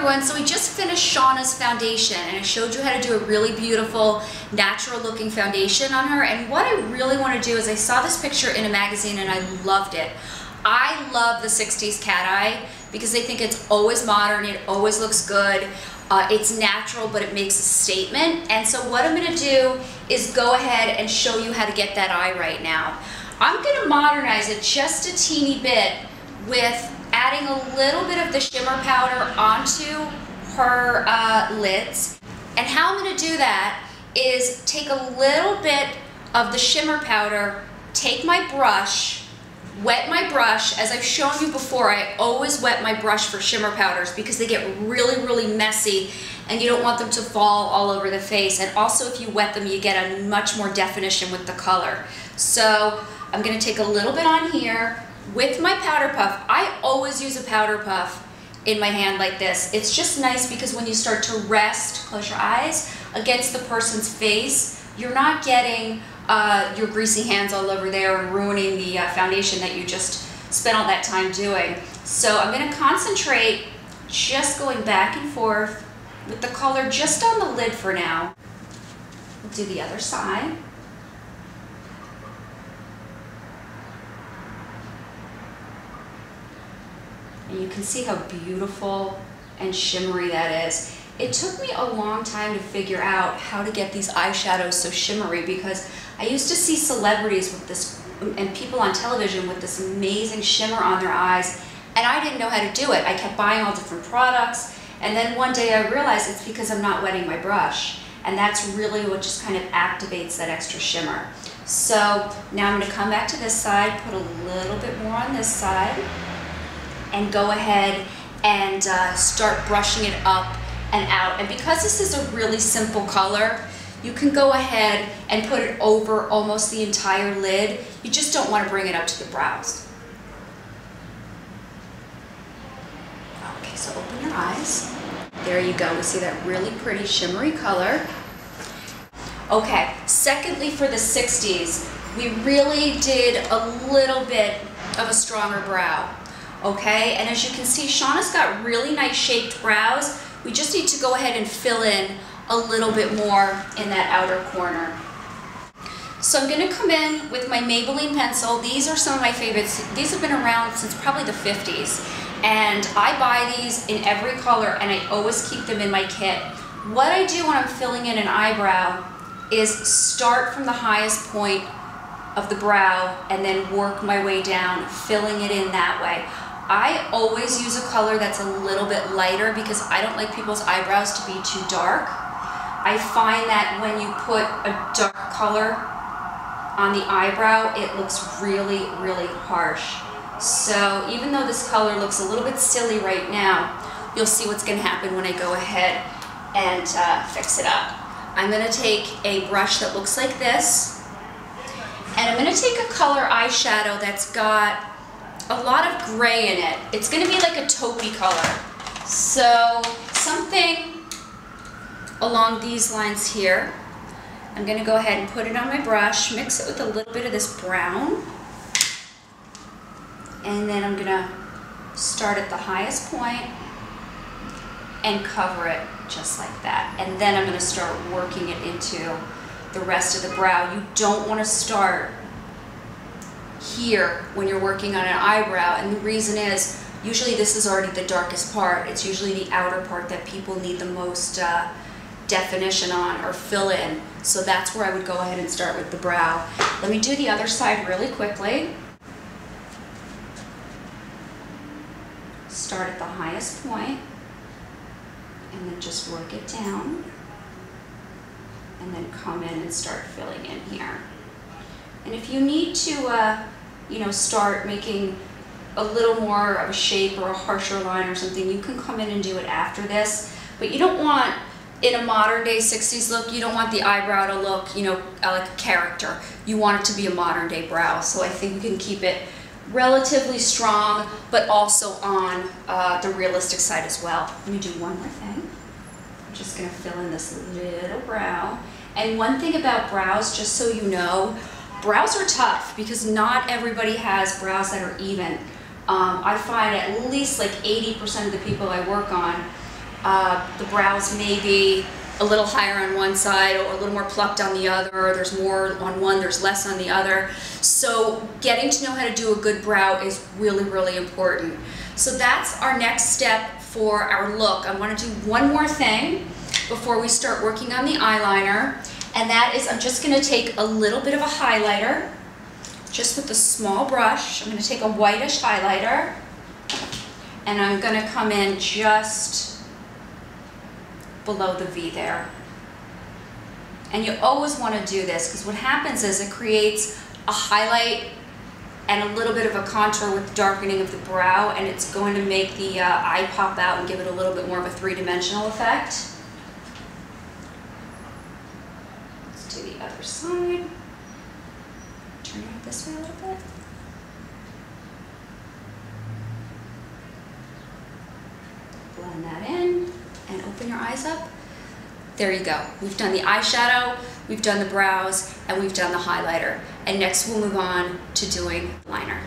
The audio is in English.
everyone, so we just finished Shauna's foundation and I showed you how to do a really beautiful natural looking foundation on her and what I really want to do is I saw this picture in a magazine and I loved it. I love the 60s cat eye because they think it's always modern, it always looks good, uh, it's natural but it makes a statement and so what I'm going to do is go ahead and show you how to get that eye right now. I'm going to modernize it just a teeny bit with adding a little bit of the shimmer powder onto her uh, lids. And how I'm going to do that is take a little bit of the shimmer powder, take my brush, wet my brush. As I've shown you before, I always wet my brush for shimmer powders because they get really, really messy and you don't want them to fall all over the face. And also if you wet them, you get a much more definition with the color. So I'm gonna take a little bit on here, with my powder puff, I always use a powder puff in my hand like this. It's just nice because when you start to rest, close your eyes, against the person's face, you're not getting uh, your greasy hands all over there and ruining the uh, foundation that you just spent all that time doing. So I'm going to concentrate just going back and forth with the color just on the lid for now. We'll do the other side. And you can see how beautiful and shimmery that is. It took me a long time to figure out how to get these eyeshadows so shimmery because I used to see celebrities with this and people on television with this amazing shimmer on their eyes and I didn't know how to do it. I kept buying all different products and then one day I realized it's because I'm not wetting my brush and that's really what just kind of activates that extra shimmer. So now I'm going to come back to this side, put a little bit more on this side and go ahead and uh, start brushing it up and out. And because this is a really simple color, you can go ahead and put it over almost the entire lid. You just don't want to bring it up to the brows. Okay, so open your eyes. There you go. We see that really pretty shimmery color. Okay, secondly for the 60s, we really did a little bit of a stronger brow okay? And as you can see, Shauna's got really nice shaped brows. We just need to go ahead and fill in a little bit more in that outer corner. So I'm going to come in with my Maybelline pencil. These are some of my favorites. These have been around since probably the 50s. And I buy these in every color and I always keep them in my kit. What I do when I'm filling in an eyebrow is start from the highest point of the brow and then work my way down, filling it in that way. I always use a color that's a little bit lighter because I don't like people's eyebrows to be too dark. I find that when you put a dark color on the eyebrow, it looks really, really harsh. So even though this color looks a little bit silly right now, you'll see what's going to happen when I go ahead and uh, fix it up. I'm going to take a brush that looks like this, and I'm going to take a color eyeshadow that's got a lot of gray in it. It's going to be like a taupey color. So something along these lines here. I'm going to go ahead and put it on my brush, mix it with a little bit of this brown. And then I'm going to start at the highest point and cover it just like that. And then I'm going to start working it into the rest of the brow. You don't want to start here when you're working on an eyebrow and the reason is usually this is already the darkest part. It's usually the outer part that people need the most uh, definition on or fill in. So that's where I would go ahead and start with the brow. Let me do the other side really quickly. Start at the highest point and then just work it down and then come in and start filling in here and if you need to, uh, you know, start making a little more of a shape or a harsher line or something, you can come in and do it after this. But you don't want, in a modern day 60s look, you don't want the eyebrow to look, you know, like a character. You want it to be a modern day brow. So I think we can keep it relatively strong, but also on uh, the realistic side as well. Let me do one more thing. I'm just gonna fill in this little brow. And one thing about brows, just so you know, brows are tough because not everybody has brows that are even. Um, I find at least like 80% of the people I work on uh, the brows may be a little higher on one side or a little more plucked on the other. There's more on one, there's less on the other. So getting to know how to do a good brow is really, really important. So that's our next step for our look. I want to do one more thing before we start working on the eyeliner. And that is I'm just going to take a little bit of a highlighter, just with a small brush. I'm going to take a whitish highlighter and I'm going to come in just below the V there. And you always want to do this because what happens is it creates a highlight and a little bit of a contour with darkening of the brow and it's going to make the uh, eye pop out and give it a little bit more of a three-dimensional effect. Let's the other side. Turn it this way a little bit. Blend that in and open your eyes up. There you go. We've done the eyeshadow, we've done the brows, and we've done the highlighter. And next we'll move on to doing liner.